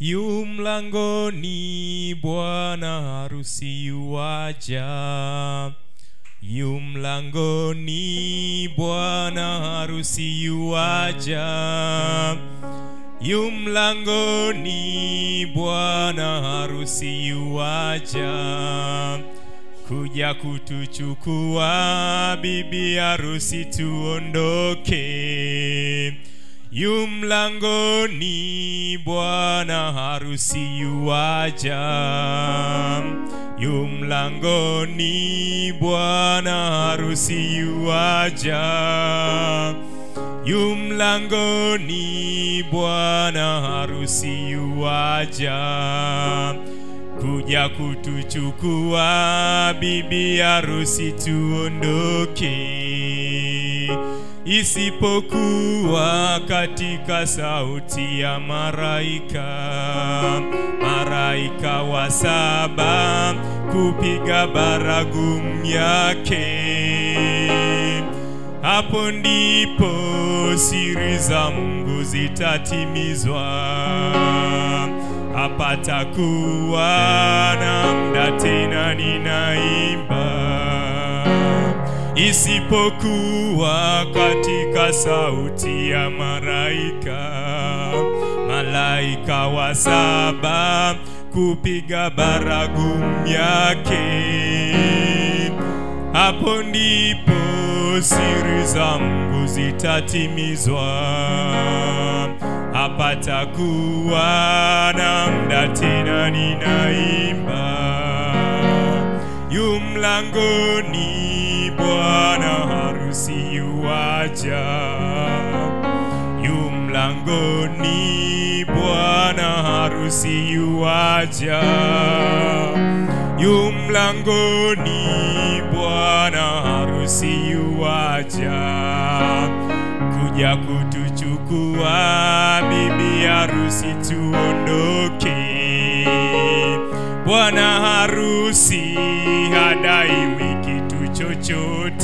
yu mlangoni, bwana harusi yuaja. Yu mlangoni, bwana harusi yuaja. Yu mlangoni, bwana harusi yuaja. Kuja kutuchukua bibi harusi tuondoke. Yu mlangoni, bwana harusi yuaja. Yu mlangoni, bwana harusi yuaja. Yu mlangoni, bwana harusi yuaja. Kuja kutuchukua bibi harusi tuondoke isipokuwa katika sauti ya maraika, maraika wa saba kupiga baragumu yake. Hapo ndipo siri za Mungu zitatimizwa, hapatakuwa na mda tena ninaimba isipokuwa katika sauti ya maraika, malaika wa saba kupiga baragumu yake. Hapo ndipo siri za Mungu zitatimizwa, hapatakuwa na mda tena ninaimba yu mlangoni bwana harusi yuaja, yu mlangoni. Bwana harusi yuaja, yu mlangoni. Bwana harusi yuaja, kuja kutuchukua bibi harusi tuondoke. Bwana harusi hadaiwi tu chochote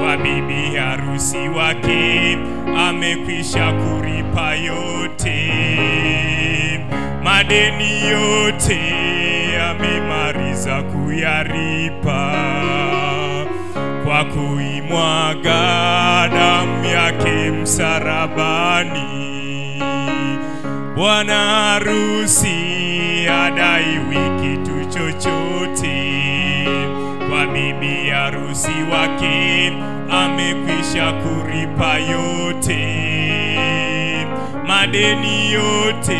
kwa bibi harusi wake, amekwisha kuripa yote, madeni yote amemaliza kuyaripa kwa kuimwaga damu yake msarabani. Bwana harusi adai kitu harusi wake, amekwisha kuripa yote, madeni yote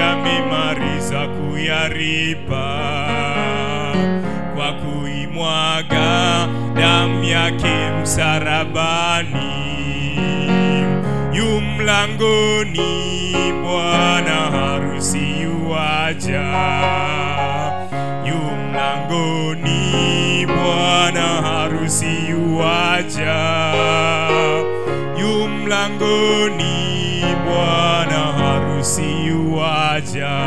amemariza kuyaripa kwa kuimwaga damu yake msarabani. Yu mlangoni, bwana harusi yuwaja Yu mlangoni, bwana harusi yuaja. Yu mlangoni, bwana harusi yuaja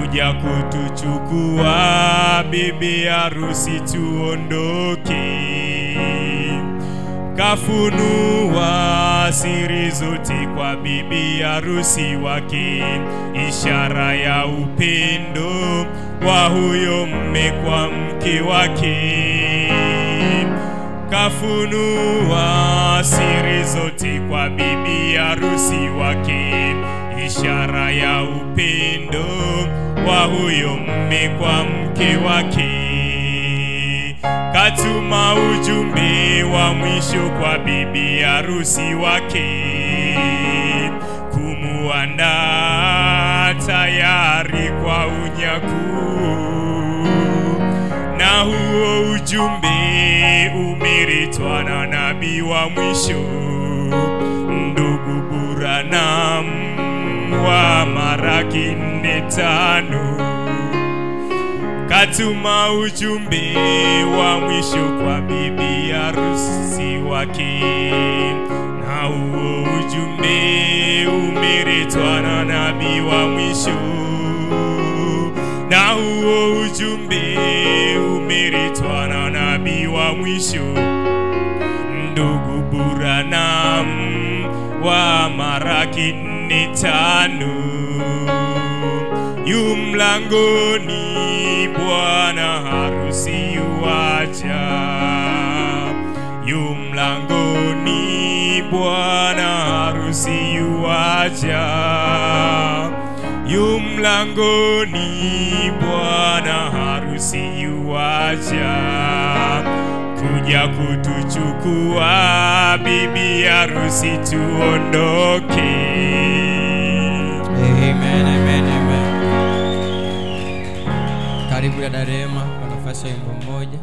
kuja kutuchukua bibi harusi tuondoke. Kafunua siri zote kwa bibi harusi wake, ishara ya upendo wa huyo mme kwa mke wake. Kafunua siri zote kwa bibi harusi wake, ishara ya upendo wa huyo mme kwa mke wake. Katuma ujumbe wa mwisho kwa bibi harusi wake, kumuandaa tayari kwa unyakuo na huo ujumbe umeletwa na nabii wa mwisho ndugu Buranam wa Maraki nne tano. Katuma ujumbe wa mwisho kwa bibi harusi wake, na huo ujumbe umeletwa na nabii wa mwisho, na huo ujumbe umeletwa na nabii wa mwisho ndugu Buranam wa Maraki nne nne tano yu mlangoni bwana harusi yuaja yu mlangoni bwana harusi yuaja yu bwana harusi yuaja kuja kutuchukua bibi harusi tuondoke Amen, amen, amen. Karibu ya Darema kwa nafasi ya wimbo mmoja.